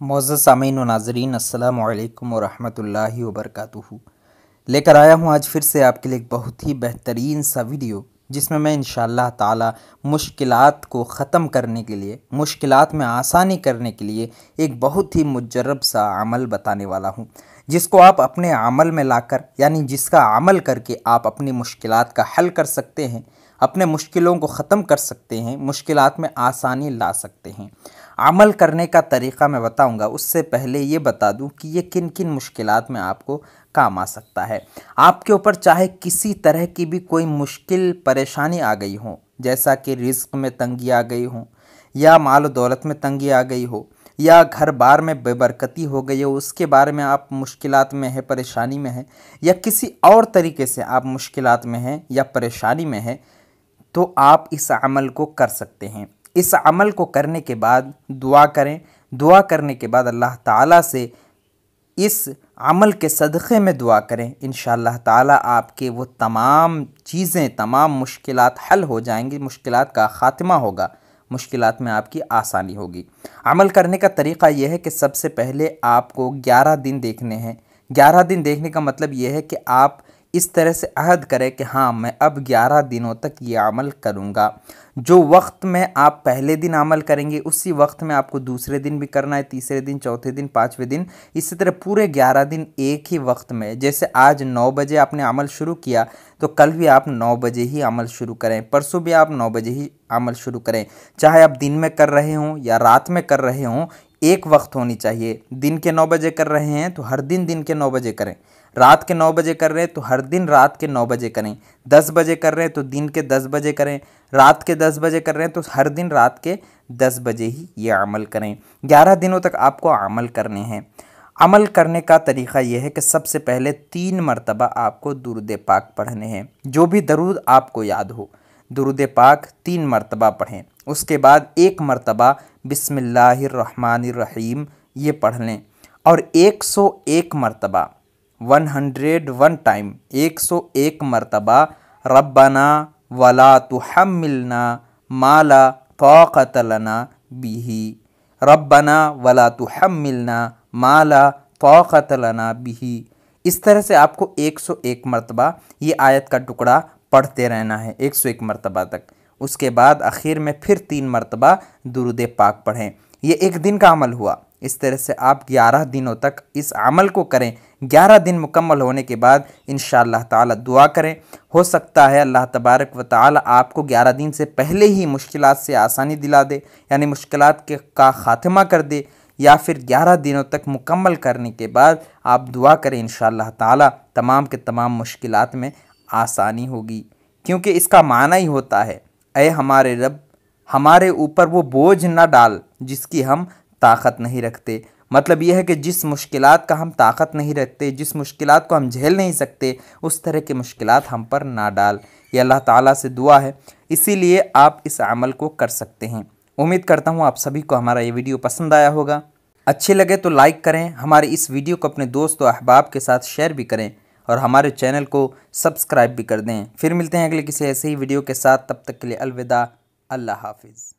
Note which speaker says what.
Speaker 1: Moz सामीन नाजरीन अल्लाम वरहमल वबरक लेकर आया हूँ आज फिर से आपके लिए एक बहुत ही बेहतरीन सा वीडियो, जिसमें मैं इन ताला मुश्किलात को ख़त्म करने के लिए, मुश्किलात में आसानी करने के लिए एक बहुत ही मुजरब सा अमल बताने वाला हूँ, जिसको आप अपने अमल में लाकर, यानी जिसका अमल करके आप अपनी मुश्किलात का हल कर सकते हैं, अपने मुश्किलों को ख़त्म कर सकते हैं, मुश्किलात में आसानी ला सकते हैं। अमल करने का तरीक़ा मैं बताऊँगा। उससे पहले ये बता दूँ कि ये किन किन मुश्किल में आपको काम आ सकता है। आपके ऊपर चाहे किसी तरह की भी कोई मुश्किल, परेशानी आ गई हो, जैसा कि रिस्क में तंगी आ गई हो, या माल दौलत में तंगी आ गई हो, या घर बार में बेबरकती हो गई हो, उसके बारे में आप मुश्किल में है, परेशानी में है, या किसी और तरीके से आप मुश्किल में हैं या परेशानी में हैं तो आप इस अमल को कर सकते हैं। इस अमल को करने के बाद दुआ करें। दुआ करने के बाद अल्लाह ताला से इस अमल के सदक़े में दुआ करें। इन ताला आपके वो तमाम चीज़ें, तमाम मुश्किलात हल हो जाएँगी। मुश्किलात का ख़ात्मा होगा। मुश्किलात में आपकी आसानी होगी। अमल करने का तरीक़ा यह है कि सबसे पहले आपको 11 दिन देखने हैं। 11 दिन देखने का मतलब यह है कि आप इस तरह से अहद करें कि हाँ मैं अब 11 दिनों तक ये अमल करूँगा। जो वक्त में आप पहले दिन अमल करेंगे, उसी वक्त में आपको दूसरे दिन भी करना है, तीसरे दिन, चौथे दिन, पाँचवें दिन। इसी तरह पूरे ग्यारह दिन एक ही वक्त में, जैसे आज नौ बजे आपने अमल शुरू किया तो कल भी आप नौ बजे ही अमल शुरू करें। परसों भी आप नौ बजे ही अमल शुरू करें। चाहे आप दिन में कर रहे हों या रात में कर रहे हों, एक वक्त होनी चाहिए। दिन के नौ बजे कर रहे हैं तो हर दिन दिन के नौ बजे करें। रात के नौ बजे कर रहे हैं तो हर दिन रात के नौ बजे करें। दस बजे कर रहे हैं तो दिन के दस बजे करें। रात के दस बजे कर रहे हैं तो हर दिन रात के दस बजे ही ये अमल करें। ग्यारह दिनों तक आपको अमल करने हैं। अमल करने का तरीक़ा यह है कि सबसे पहले तीन मरतबा आपको दुरुद पाक पढ़ने हैं। जो भी दरूद आपको याद हो, दुरुद पाक तीन मरतबा पढ़ें। उसके बाद एक मरतबा बिसमीम ये पढ़ लें। और एक सौ एक मरतबा वन हंड्रेड वन टाइम एक सौ एक मरतबा, रब्बना वला तुहमिलना माला फ़ौक़तलना बिही। रब्बना वला तुहमिलना माला फ़ौक़तलना बिही। इस तरह से आपको एक सौ एक मरतबा ये आयत का टुकड़ा पढ़ते रहना है, एक सौ एक मरतबा तक। उसके बाद आखिर में फिर तीन मरतबा दुरुद पाक पढ़ें। ये एक दिन का अमल हुआ। इस तरह से आप ग्यारह दिनों तक इस अमल को करें। ग्यारह दिन मुकम्मल होने के बाद इन ताला दुआ करें। हो सकता है अल्लाह तबारक व ताली आपको ग्यारह दिन से पहले ही मुश्किल से आसानी दिला दे, यानी मुश्किल के का ख़ात्मा कर दे, या फिर ग्यारह दिनों तक मुकम्मल करने के बाद आप दुआ करें इन ताला तमाम के तमाम मुश्किल में आसानी होगी। क्योंकि इसका माना ही होता है अय हमारे रब, हमारे ऊपर वो बोझ ना डाल जिसकी हम ताकत नहीं रखते। मतलब यह है कि जिस मुश्किल का हम ताकत नहीं रखते, जिस मुश्किल को हम झेल नहीं सकते, उस तरह की मुश्किल हम पर ना डाल। ये अल्लाह ताला से दुआ है। इसीलिए आप इस अमल को कर सकते हैं। उम्मीद करता हूँ आप सभी को हमारा ये वीडियो पसंद आया होगा। अच्छे लगे तो लाइक करें, हमारे इस वीडियो को अपने दोस्त और अहबाब के साथ शेयर भी करें और हमारे चैनल को सब्सक्राइब भी कर दें। फिर मिलते हैं अगले किसी ऐसे ही वीडियो के साथ। तब तक के लिए अलविदा। अल्लाह हाफिज़।